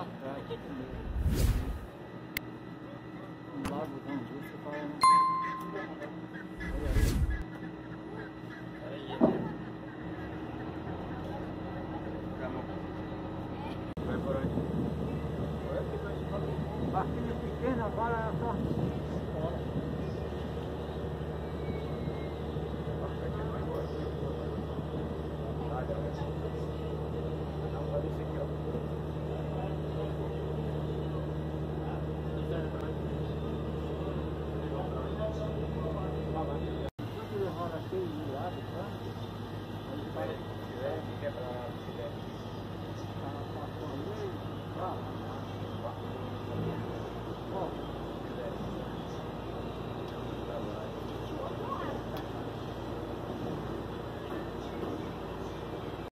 Um lago tão justo, fala, né? Vai por onde? Barquinho pequeno agora é só.